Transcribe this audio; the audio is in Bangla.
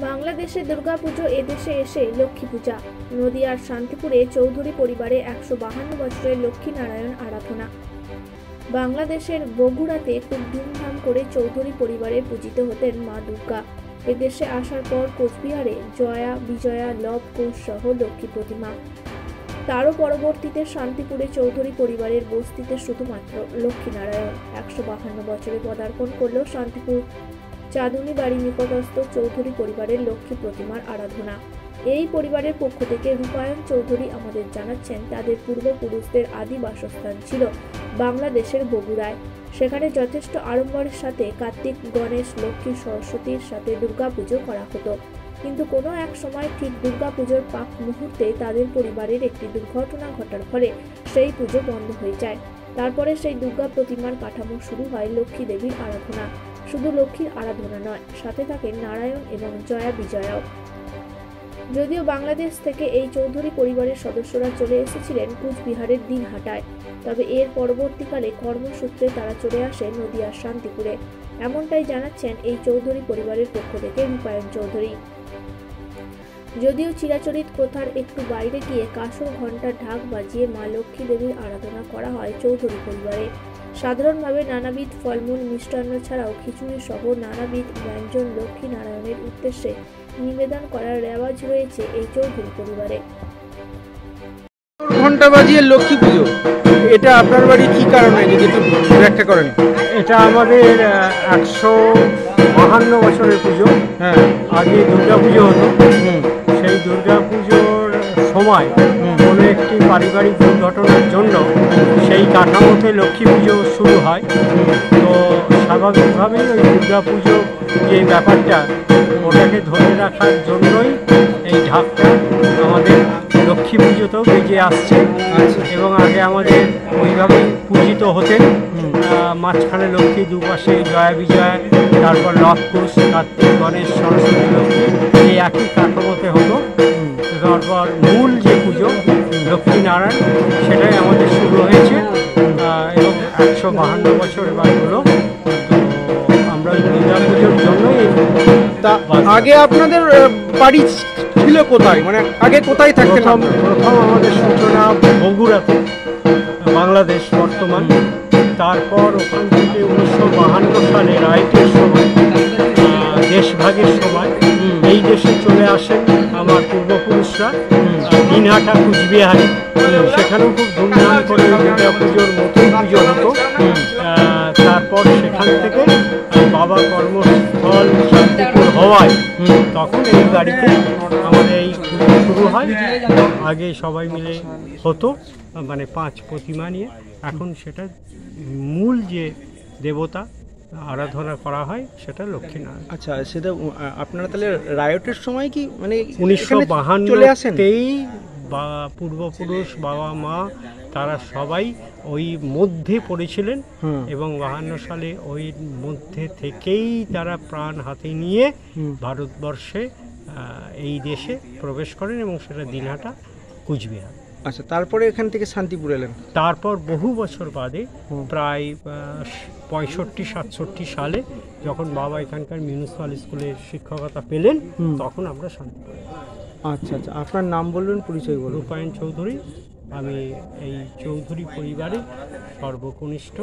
বাংলাদেশে দুর্গাপুজো এদেশে এসে লক্ষ্মী পূজা। নদিয়ার শান্তিপুরে চৌধুরী পরিবারে একশো বাহান্ন বছরের লক্ষ্মীনারায়ণ আরাধনা। বাংলাদেশের বগুড়াতে খুব ধুমধাম করে চৌধুরী পরিবারে পূজিত হতেন মা দুর্গা। এদেশে আসার পর কোচবিহারে জয়া, বিজয়া, লব সহ লক্ষ্মী প্রতিমা। তারও পরবর্তীতে শান্তিপুরে চৌধুরী পরিবারের বস্তিতে শুধুমাত্র লক্ষ্মীনারায়ণ একশো বাহান্ন বছরে পদার্পণ করল শান্তিপুর। চাঁদুনি বাড়ি নিকটস্থ চৌধুরী পরিবারের লক্ষ্মী প্রতিমার আরাধনা। এই পরিবারের পক্ষ থেকে রূপায়ণ চৌধুরী আমাদের জানাচ্ছেন, তাদের পূর্বপুরুষদের আদি বাসস্থান ছিল বাংলাদেশের বগুড়ায়। সেখানে যথেষ্ট আড়ম্বরের সাথে কার্তিক, গণেশ, লক্ষ্মী, সরস্বতীর সাথে দুর্গাপুজো করা হতো। কিন্তু কোনো এক সময় ঠিক দুর্গাপুজোর পাক মুহূর্তে তাদের পরিবারের একটি দুর্ঘটনা ঘটার ফলে সেই পুজো বন্ধ হয়ে যায়। তারপরে সেই দুর্গা প্রতিমার কাঠামো শুরু হয় লক্ষ্মী দেবীর আরাধনা। শুধু লক্ষ্মীর আরাধনা নয়, সাথে থাকেন নারায়ণ এবং জয়া বিজয়াও। যদিও বাংলাদেশ থেকে এই চৌধুরী পরিবারের সদস্যরা চলে এসেছিলেন কুচবিহারের দিন দিনহাটায়, তবে এর পরবর্তীকালে কর্মসূত্রে তারা চলে আসে নদিয়ার শান্তিপুরে। এমনটাই জানাচ্ছেন এই চৌধুরী পরিবারের পক্ষ থেকে রূপায়ণ চৌধুরী। যদিও চিরাচরিত প্রথার একটু বাইরে গিয়ে কাসর ঘণ্টার ঢাক বাজিয়ে মা লক্ষ্মী দেবীর আরাধনা করা হয় চৌধুরী পরিবারে। সাধারণভাবে নানাবিধ ফলমূল মিষ্টান্ন ছাড়াও খিচুড়ি সহ নানাবিধ ব্যঞ্জন লক্ষ্মী নারায়ণের উদ্দেশ্যে নিবেদন করার রেওয়াজ রয়েছে এই চৌধুরী পরিবারে। ঘণ্টা বাজিয়ে লক্ষ্মী পুজো। এটা আপনার বাড়ি কি কারণে যদি একটু ব্যাখ্যা করেন? এটা আমাদের একশো বাহান্ন বছরের পুজো। হ্যাঁ। আগে দুর্গা পুজো হতো। হুম। সেই দুর্গা পুজোর সময়। কোনো একটি পারিবারিক দুর্ঘটনার জন্য সেই কাঠামোতে লক্ষ্মী পুজো শুরু হয়। তো স্বাভাবিকভাবেই ওই দুর্গা পুজো যে ব্যাপারটা ওটাকে ধরে রাখার জন্যই এই ঢাকটা আমাদের লক্ষ্মী পুজোতেও বেজে আসছে। আচ্ছা। এবং আগে আমাদের ওইভাবেই পূজিত হতেন। মাঝখানে লক্ষ্মী দুপাশে জয়া বিজয়া তারপর লক্ষকুশ কার্তিক গণেশ সরস্বতী লক্ষ্মী এই একই কাঠামোতে হতো। লক্ষ্মীনারায়ণ সেটাই আমাদের শুরু হয়েছে। এবং একশো বাহান্ন বছর এবার হলো আমরা দুর্গা পুজোর জন্যই তা আগে আপনাদের বাড়ি ছিল কোথায়? মানে আগে কোথায় থাকতেন প্রথম আমাদের সূচনা বগুড়াতে বাংলাদেশ বর্তমান। তারপর ওখান থেকে উনিশশো বাহান্ন সালে রাইটের সময় দেশভাগের সময় এই দেশে চলে আসেন আমার পূর্বপুরুষরা দিনহাটা কুচবিহারে। সেখানেও খুব ধুমধাম করে দুর্গা পুজোর মতোই পুজো হতো। তারপর সেখান থেকে বাবা কর্মস্থল শান্তিপুর হওয়ায় তখন এই বাড়িতে আমাদের এই পুজো শুরু হয়। আগে সবাই মিলে হতো মানে পাঁচ প্রতিমা নিয়ে। এখন সেটা মূল যে দেবতা আরাধনা করা হয় সেটা লক্ষ্মীনারায়ণ। আচ্ছা সেটা আপনারা তাহলে রায়টের সময় কি মানে উনিশশো বাহান্ন চলে আসেন? তেই বা পূর্বপুরুষ বাবা মা তারা সবাই ওই মধ্যে পড়েছিলেন এবং বাহান্ন সালে ওই মধ্যে থেকেই তারা প্রাণ হাতে নিয়ে ভারতবর্ষে এই দেশে প্রবেশ করেন এবং সেটা দিনহাটা কুচবিহার। আচ্ছা তারপরে এখান থেকে শান্তিপুর এলেন। তারপর বহু বছর বাদে প্রায় পঁয়ষট্টি সাতষট্টি সালে যখন বাবা এখানকার মিউনিসিপাল স্কুলে শিক্ষকতা পেলেন তখন আমরা শান্তিপুর আচ্ছা আচ্ছা আপনার নাম বলবেন পরিচয় বলুন। রূপায়ণ চৌধুরী আমি এই চৌধুরী পরিবারে সর্বকনিষ্ঠ।